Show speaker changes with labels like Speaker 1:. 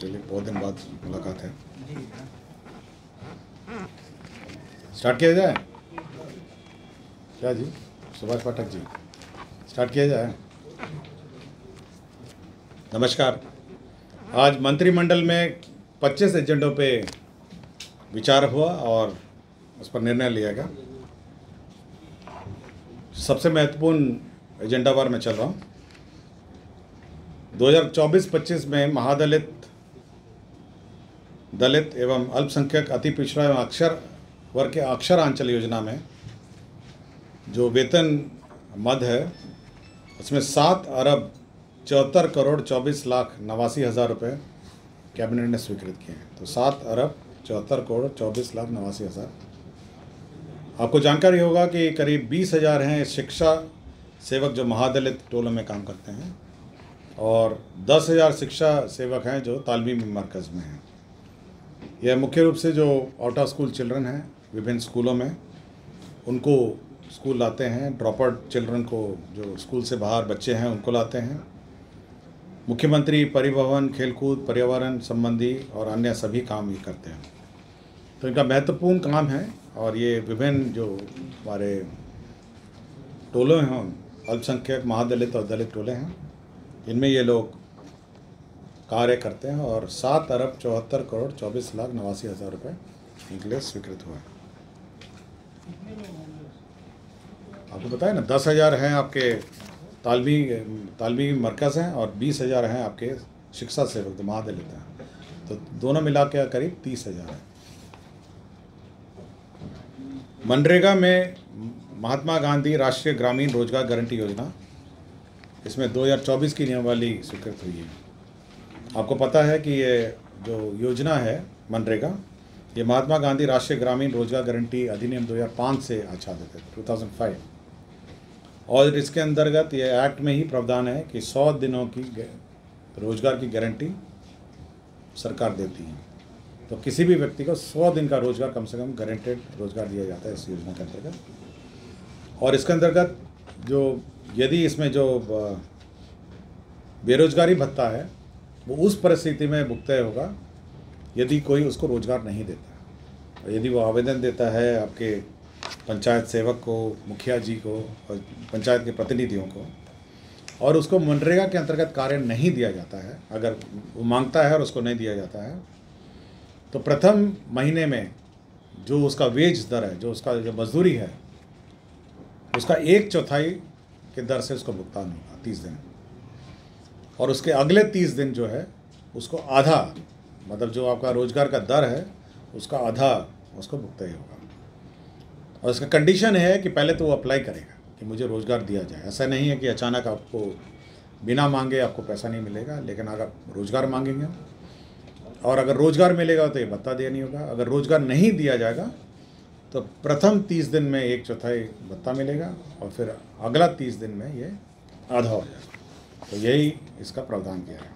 Speaker 1: चलिए, बहुत दिन बाद मुलाकात है। स्टार्ट किया जाए? क्या जी? सुभाष पाठक जी, स्टार्ट किया जाए? नमस्कार। आज मंत्रिमंडल में 25 एजेंडों पे विचार हुआ और उस पर निर्णय लिया गया। सबसे महत्वपूर्ण एजेंडा बार मैं चल रहा हूँ। 2024-25 में महादलित दलित एवं अल्पसंख्यक अति पिछड़ा एवं अक्षर वर्ग के अक्षर आंचल योजना में जो वेतन मद है, उसमें सात अरब चौहत्तर करोड़ चौबीस लाख नवासी हज़ार रुपये कैबिनेट ने स्वीकृत किए हैं। तो सात अरब चौहत्तर करोड़ चौबीस लाख नवासी हज़ार। आपको जानकारी होगा कि करीब बीस हज़ार हैं शिक्षा सेवक जो महादलित टोलों में काम करते हैं और दस हज़ार शिक्षा सेवक हैं जो तालमी मरकज़ में हैं। यह मुख्य रूप से जो आउट ऑफ़ स्कूल चिल्ड्रन हैं, विभिन्न स्कूलों में, उनको स्कूल लाते हैं ड्रॉप आउट चिल्ड्रन को जो स्कूल से बाहर बच्चे हैं, उनको लाते हैं। मुख्यमंत्री परिवहन, खेलकूद, पर्यावरण संबंधी और अन्य सभी काम ये करते हैं। तो इनका महत्वपूर्ण काम है और ये विभिन्न जो हमारे टोलों हैं, अल्पसंख्यक, महादलित और दलित टोले हैं, इनमें ये लोग कार्य करते हैं और सात अरब चौहत्तर करोड़ चौबीस लाख नवासी हज़ार रुपये इनके लिए स्वीकृत हुए आपको है ना, दस हज़ार हैं आपके तालबी तालबी मरकज़ हैं और बीस हज़ार हैं आपके शिक्षा सेवक जो लेते हैं। तो दोनों मिला के करीब तीस हज़ार है। मनरेगा में महात्मा गांधी राष्ट्रीय ग्रामीण रोज़गार गारंटी योजना, इसमें 2024 की नियमावली स्वीकृत हुई है। आपको पता है कि ये जो योजना है मनरेगा, ये महात्मा गांधी राष्ट्रीय ग्रामीण रोज़गार गारंटी अधिनियम 2005 से आच्छादित है 2005 और इसके अंतर्गत ये एक्ट में ही प्रावधान है कि 100 दिनों की रोज़गार की गारंटी सरकार देती है। तो किसी भी व्यक्ति को 100 दिन का रोज़गार कम से कम गारंटेड रोज़गार दिया जाता है इस योजना के अंतर्गत। और इसके अंतर्गत जो यदि इसमें जो बेरोजगारी भत्ता है वो उस परिस्थिति में भुगतय होगा, यदि कोई उसको रोज़गार नहीं देता यदि वो आवेदन देता है आपके पंचायत सेवक को, मुखिया जी को और पंचायत के प्रतिनिधियों को, और उसको मनरेगा के अंतर्गत कार्य नहीं दिया जाता है, अगर वो माँगता है और उसको नहीं दिया जाता है तो प्रथम महीने में जो उसका वेज दर है, जो उसका जो मजदूरी है, उसका एक चौथाई के दर से उसको भुगतान होगा, तीस दिन। और उसके अगले तीस दिन जो है, उसको आधा मतलब जो आपका रोज़गार का दर है, उसका आधा उसको भुगतान होगा। और इसका कंडीशन है कि पहले तो वो अप्लाई करेगा, कि मुझे रोज़गार दिया जाए। ऐसा नहीं है कि अचानक आपको बिना मांगे आपको पैसा नहीं मिलेगा, लेकिन अगर रोज़गार मांगेंगे। और अगर रोज़गार मिलेगा तो ये भत्ता दिया नहीं होगा। अगर रोज़गार नहीं दिया जाएगा तो प्रथम तीस दिन में एक चौथाई भत्ता मिलेगा और फिर अगला तीस दिन में ये आधा हो जाएगा। तो यही इसका प्रावधान किया है।